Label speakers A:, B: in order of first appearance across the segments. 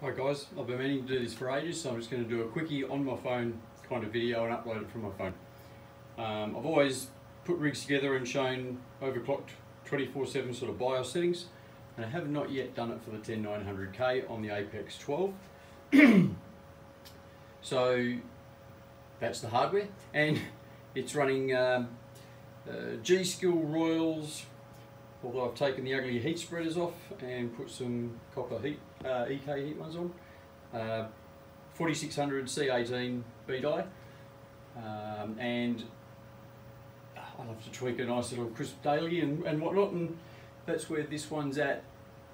A: Hi guys, I've been meaning to do this for ages, so I'm just going to do a quickie on my phone kind of video and upload it from my phone. Um, I've always put rigs together and shown overclocked 24-7 sort of BIOS settings, and I have not yet done it for the 10900K on the Apex 12. so that's the hardware, and it's running um, uh, G-Skill Royals although I've taken the ugly heat spreaders off and put some copper heat uh, EK heat ones on. Uh, 4600 C18 B-die um, and I love to tweak a nice little crisp daily and, and whatnot and that's where this one's at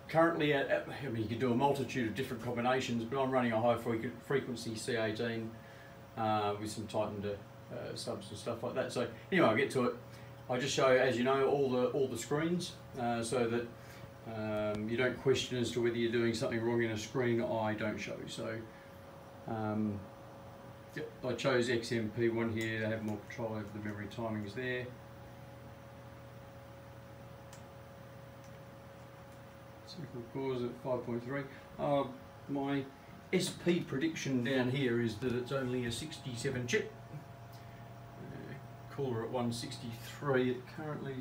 A: currently at, at, I mean you could do a multitude of different combinations but I'm running a high frequency C18 uh, with some tightened uh, subs and stuff like that. So anyway I'll get to it I just show, as you know, all the all the screens uh, so that um, you don't question as to whether you're doing something wrong in a screen I don't show. So um, yep, I chose XMP1 here to have more control over the memory timings there. Cycle cores at 5.3. Uh, my SP prediction down here is that it's only a 67 chip cooler at 163. It currently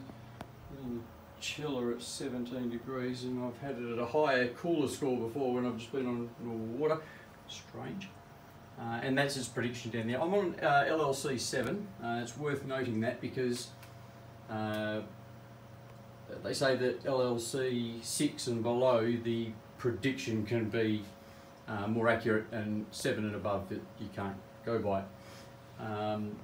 A: in the chiller at 17 degrees and I've had it at a higher cooler score before when I've just been on normal water. Strange. Uh, and that's its prediction down there. I'm on uh, LLC 7. Uh, it's worth noting that because uh, they say that LLC 6 and below the prediction can be uh, more accurate and 7 and above that you can't go by. Um,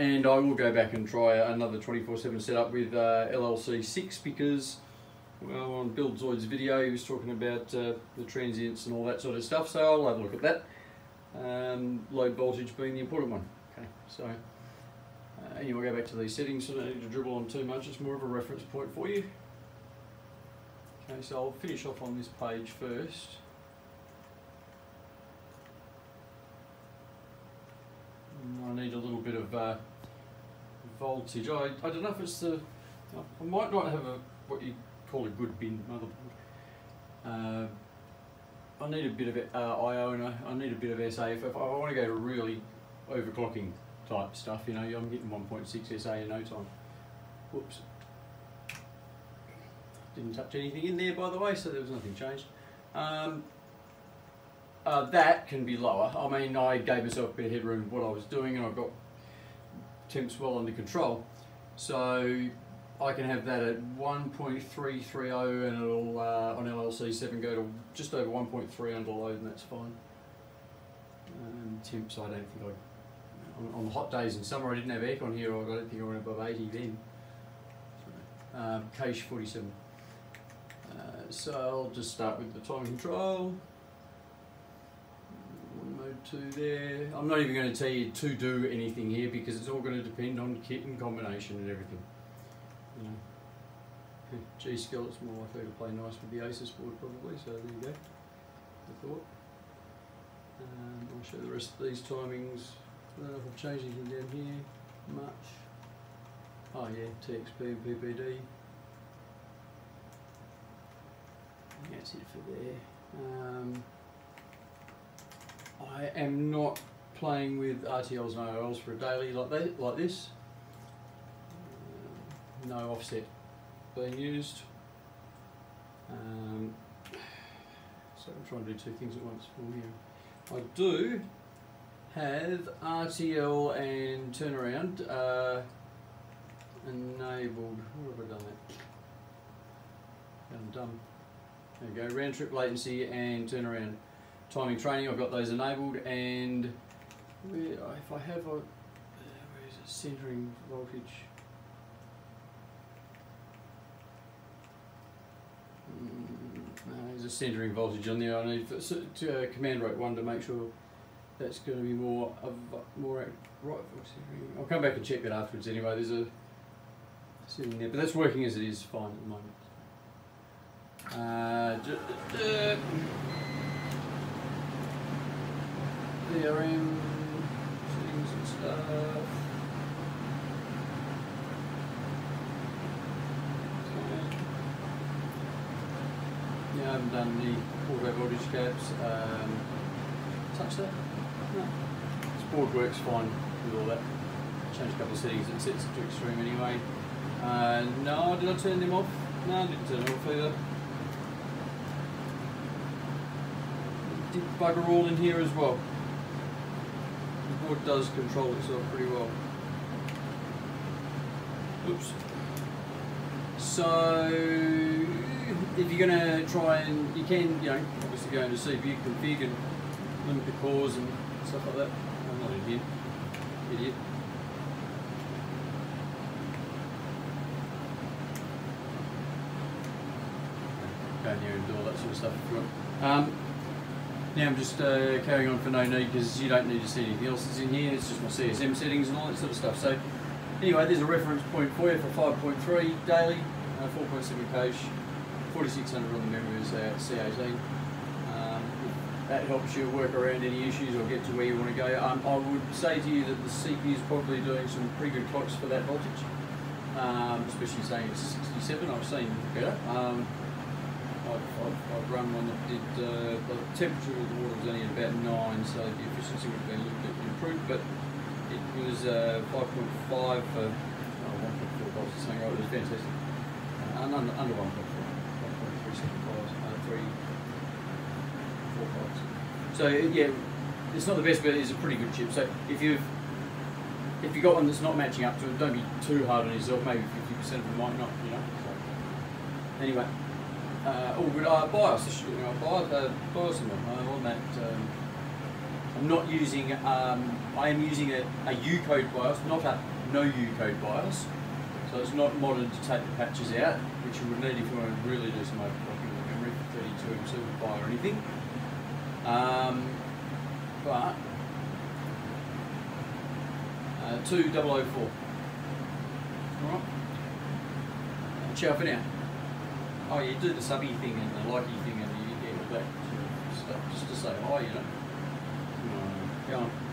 A: and I will go back and try another 24-7 setup with uh, LLC6 because well on Buildzoid's video he was talking about uh, the transients and all that sort of stuff so I'll have a look at that. Um, load voltage being the important one. Okay so uh, anyway go back to these settings so I don't need to dribble on too much. It's more of a reference point for you. Okay so I'll finish off on this page first. I need a little bit of uh, voltage. I, I don't know if it's the, I might not have a what you call a good bin motherboard. Uh, I need a bit of uh, I/O and I, I, need a bit of SA. If, if I want to go to really overclocking type stuff, you know, I'm getting 1.6 SA in no time. Whoops. Didn't touch anything in there by the way, so there was nothing changed. Um, uh, that can be lower. I mean, I gave myself a bit of headroom with what I was doing and I've got temps well under control. So I can have that at 1.330 and it'll uh, on LLC7 go to just over 1.3 under load and that's fine. Um, temps I don't think I, on, on, the hot days in summer I didn't have aircon here, I don't think I went above 80 then. Um, Cache 47. Uh, so I'll just start with the time control to there. I'm not even going to tell you to do anything here because it's all going to depend on kit and combination and everything. You know. G-Skill, it's more likely to play nice with the Asus board probably, so there you go. I thought. Um, I'll show the rest of these timings. I don't know if I've changed anything down here much. Oh yeah, TXP and PPD. That's it for there. Um, I am not playing with RTLs and IOLs for a daily like, that, like this. Uh, no offset being used. Um, so I'm trying to do two things at once for you. I do have RTL and turnaround uh, enabled. What have I done that? I'm done. There you go, round trip latency and turnaround timing training, I've got those enabled and where, if I have a, where is it, centering voltage? Mm, there's a centering voltage on there. I need to, uh, command rate one to make sure that's going to be more of more right. I'll come back and check that afterwards. Anyway, there's a sitting there, but that's working as it is fine at the moment. Uh, Settings and stuff. Yeah, I haven't done the auto voltage caps. Um, touch that? No. This board works fine with all that. Changed a couple of settings, it sets it to extreme anyway. Uh, no, did I turn them off? No, I didn't turn them off either. Did bugger all in here as well. The board does control itself pretty well. Oops. So, if you're going to try and, you can, you know, obviously go into CPU config and limit the cores and stuff like that. I'm not an idiot. Idiot. Go in there and do all that sort of stuff if you want. Um, now I'm just uh, carrying on for no need because you don't need to see anything else that's in here. It's just my CSM settings and all that sort of stuff. So anyway, there's a reference point for you for 5.3 daily, uh, 4.7 cache, 4600 on the memory is our C18. Um, that helps you work around any issues or get to where you want to go. Um, I would say to you that the CPU is probably doing some pretty good clocks for that voltage, um, especially saying it's 67. I've seen better. Um, I've, I've, run one that did, uh, the temperature of the water was only about 9, so the efficiency would have been a little bit improved, but it was uh, 5.5 for, oh, 1.4 volts or something, right, it was fantastic. Uh, under, under 1.4, 1.375, uh, 3, 4 volts. So yeah, it's not the best, but it's a pretty good chip. So if you've if you've got one that's not matching up to it, don't be too hard on yourself. Maybe 50% of them might not, you know. So, anyway, uh, oh, but uh, BIOS, this, you know, BIOS on, uh, on that. Um, I'm not using. Um, I am using a, a U-code BIOS, not a no U-code BIOS. So it's not modded to take the patches out, which you would need if you want to really do some overclocking memory for 32 and Super or anything. Um, but uh, 2004. Alright. Ciao for now. Oh, you do the subby thing and the likey thing and you get all that stuff just to say hi, you know. Uh, go on.